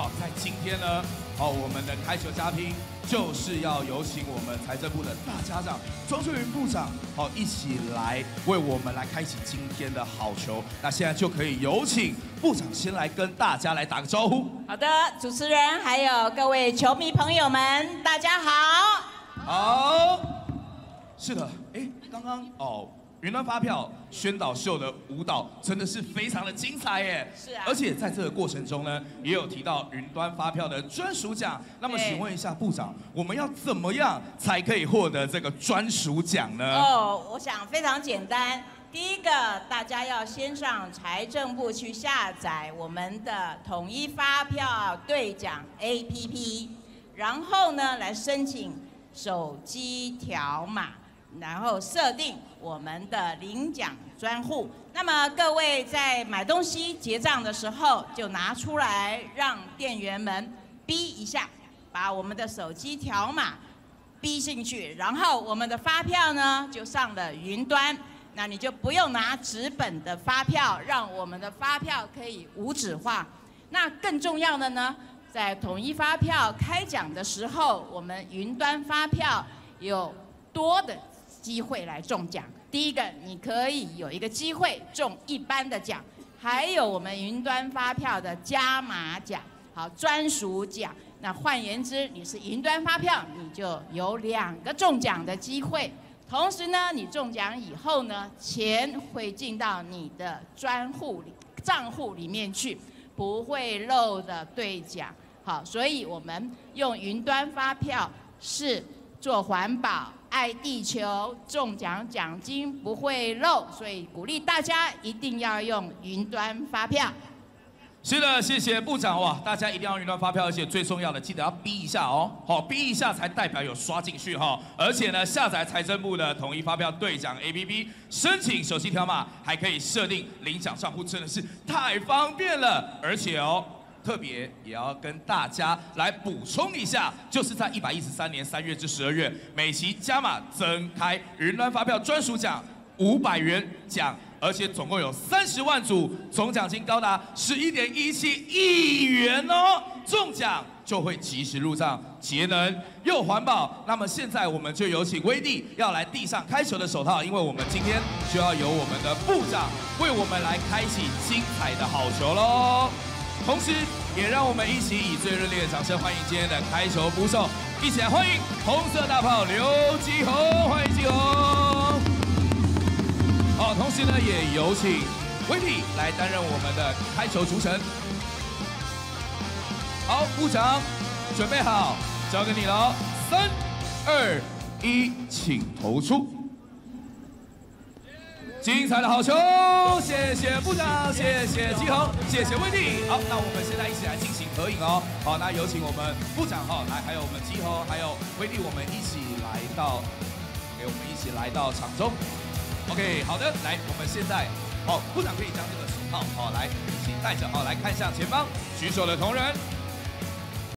好，在今天呢，好，我们的开球嘉宾就是要有请我们财政部的大家长庄翠云部长，好，一起来为我们来开启今天的好球。那现在就可以有请部长先来跟大家来打个招呼。好的，主持人还有各位球迷朋友们，大家好。好，是的，哎，刚刚哦。云端发票宣导秀的舞蹈真的是非常的精彩耶！是啊，而且在这个过程中呢，也有提到云端发票的专属奖。那么，请问一下部长，我们要怎么样才可以获得这个专属奖呢？哦，我想非常简单。第一个，大家要先上财政部去下载我们的统一发票兑奖 APP，然后呢，来申请手机条码。然后设定我们的领奖专户。那么各位在买东西结账的时候，就拿出来让店员们逼一下，把我们的手机条码逼进去，然后我们的发票呢就上了云端。那你就不用拿纸本的发票，让我们的发票可以无纸化。那更重要的呢，在统一发票开奖的时候，我们云端发票有多的。机会来中奖。第一个，你可以有一个机会中一般的奖，还有我们云端发票的加码奖，好专属奖。那换言之，你是云端发票，你就有两个中奖的机会。同时呢，你中奖以后呢，钱会进到你的专户里账户里面去，不会漏的兑奖。好，所以我们用云端发票是做环保。爱地球，中奖奖金不会漏，所以鼓励大家一定要用云端发票。是的，谢谢部长哇！大家一定要云端发票，而且最重要的，记得要逼一下哦，好，逼一下才代表有刷进去哈。而且呢，下载财政部的统一发票兑奖 APP，申请手机条码，还可以设定领奖账户，真的是太方便了。而且哦。特别也要跟大家来补充一下，就是在一百一十三年三月至十二月，美琪加码增开云端发票专属奖五百元奖，而且总共有三十万组，总奖金高达十一点一七亿元哦！中奖就会及时入账，节能又环保。那么现在我们就有请威帝要来递上开球的手套，因为我们今天就要由我们的部长为我们来开启精彩的好球喽！同时，也让我们一起以最热烈的掌声欢迎今天的开球捕手，一起来欢迎红色大炮刘继宏，欢迎继宏。好，同时呢，也有请威力来担任我们的开球主审。好，部长准备好，交给你了，三、二、一，请投出。精彩的好球，谢谢部长，谢谢季恒，谢谢威力。好，那我们现在一起来进行合影哦。好，那有请我们部长哈，来，还有我们季恒，还有威力，我们一起来到，给我们一起来到场中。OK，好的，来，我们现在，好，部长可以将这个手套，好，来一起戴着，好，来看向前方，举手的同仁。